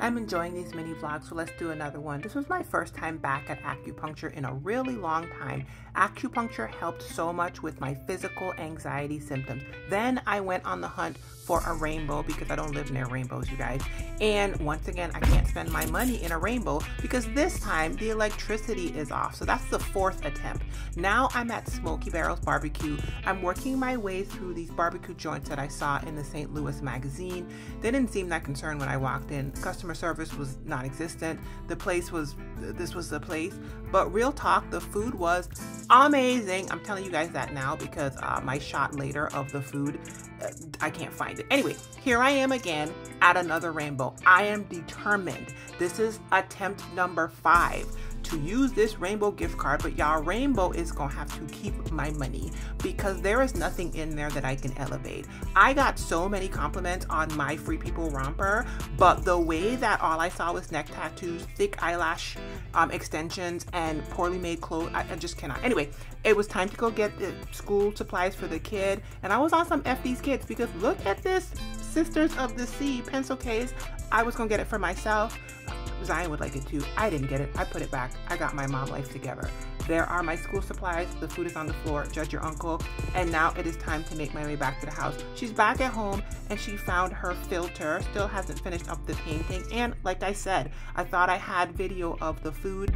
I'm enjoying these mini vlogs, so let's do another one. This was my first time back at acupuncture in a really long time. Acupuncture helped so much with my physical anxiety symptoms. Then I went on the hunt for a rainbow because I don't live near rainbows, you guys. And once again, I can't spend my money in a rainbow because this time the electricity is off. So that's the fourth attempt. Now I'm at Smoking Barrels Barbecue. I'm working my way through these barbecue joints that I saw in the St. Louis magazine. They didn't seem that concerned when I walked in. Customer service was non existent. The place was, this was the place. But real talk, the food was amazing. I'm telling you guys that now because uh, my shot later of the food, uh, I can't find it. Anyway, here I am again at another rainbow. I am determined. This is attempt number five to use this rainbow gift card, but y'all, rainbow is gonna have to keep my money because there is nothing in there that I can elevate. I got so many compliments on my Free People romper, but the way that all I saw was neck tattoos, thick eyelash um, extensions, and poorly made clothes, I, I just cannot. Anyway, it was time to go get the school supplies for the kid, and I was on some F these kids because look at this Sisters of the Sea pencil case. I was gonna get it for myself. Zion would like it too. I didn't get it. I put it back. I got my mom life together. There are my school supplies. The food is on the floor. Judge your uncle. And now it is time to make my way back to the house. She's back at home and she found her filter. Still hasn't finished up the painting. And like I said, I thought I had video of the food.